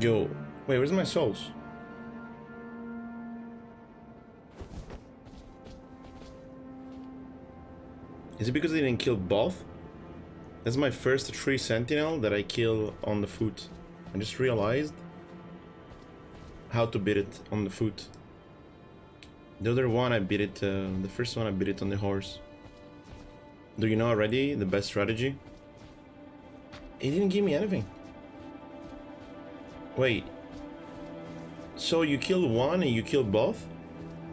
Yo, wait, where's my souls? Is it because I didn't kill both? That's my first tree sentinel that I kill on the foot. I just realized how to beat it on the foot. The other one I beat it, uh, the first one I beat it on the horse. Do you know already the best strategy? It didn't give me anything. Wait. So you killed one and you killed both?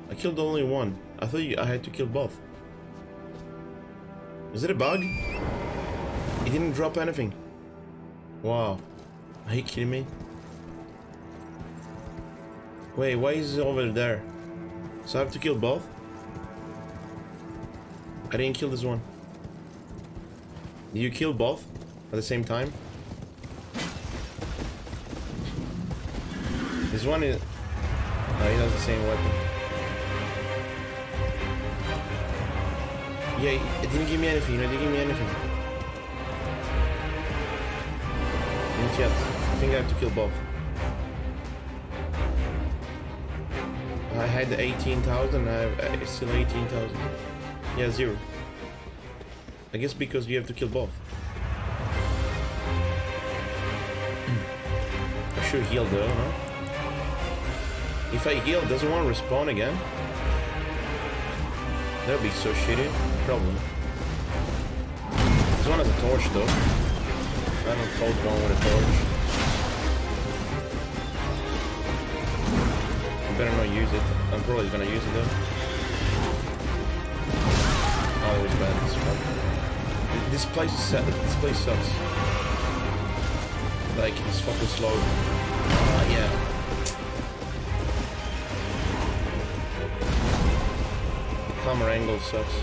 I killed only one. I thought you, I had to kill both. Is it a bug? It didn't drop anything. Wow. Are you kidding me? Wait, why is it over there? So I have to kill both? I didn't kill this one. Did you kill both at the same time? This one is... Oh, he has the same weapon. Yeah, it didn't give me anything, it didn't give me anything. Not yet. I think I have to kill both. I had 18,000, I have uh, still 18,000. Yeah, zero. I guess because you have to kill both. I should heal though, no? If I heal, doesn't want to respawn again? That would be so shitty. Problem. This one has a torch though. I haven't fought one with a torch. I better not use it. I'm probably gonna use it though. Oh, it was bad. This place is set. This place sucks. Like it's fucking slow. Uh, yeah. Camera angle sucks.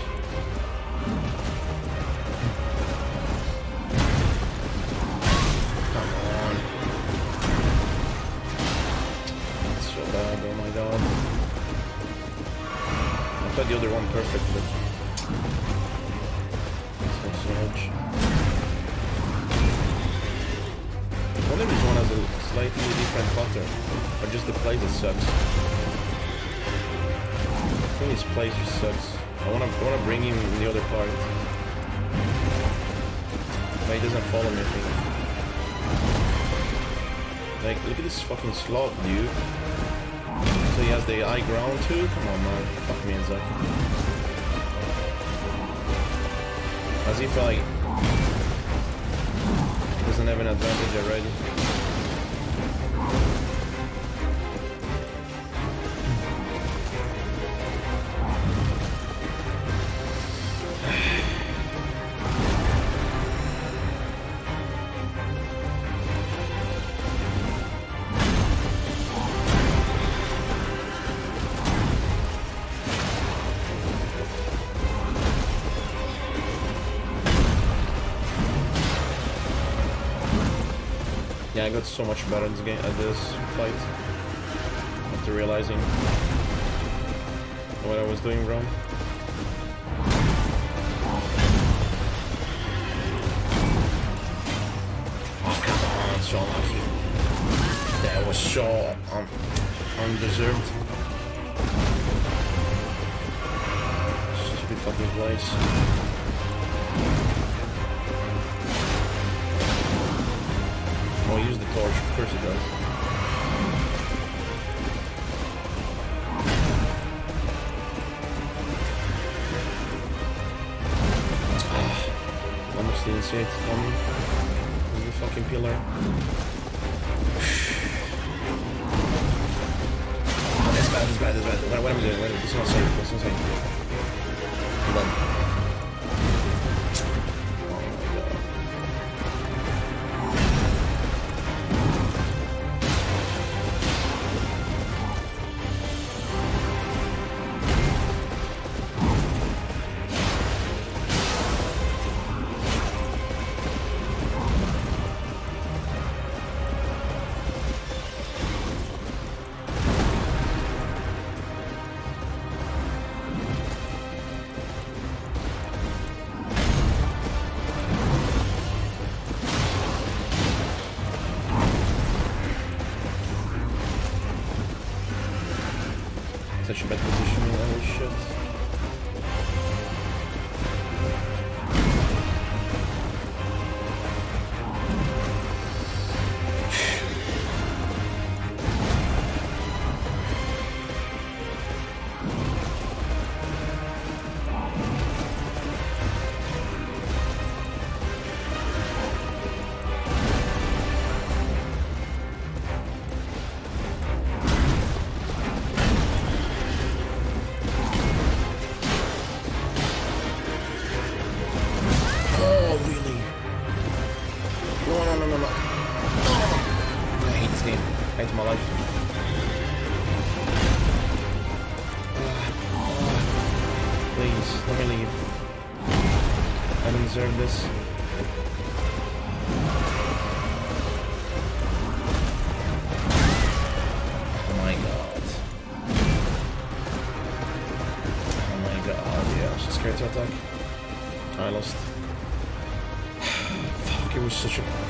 Come on. So bad, oh my god. I thought the other one perfect, but... I wonder if this one has a slightly different pattern, or just the place that sucks. I think this place just sucks. I wanna, I wanna bring him in the other part. But he doesn't follow me, I think. Like, look at this fucking slot, dude. So he has the high ground too? Come on, man. Fuck me and Zach. As if, like, doesn't have an advantage already. Yeah, I got so much better at uh, this fight after realizing what I was doing wrong. Oh come on, so lucky. That was so un undeserved. Stupid fucking place. Oh, use the torch. Of course it does. Almost didn't see it coming. The fucking pillar. That's bad, that's bad, that's bad. What, what am I doing? What, is not safe. Is not safe. such a bad position shit. To attack. I lost. Fuck, it was such a...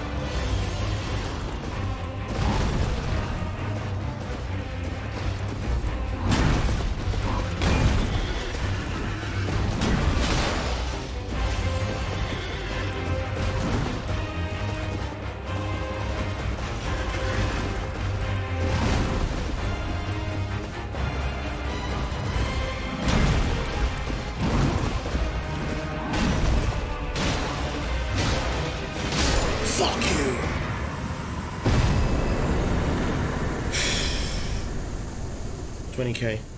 20k.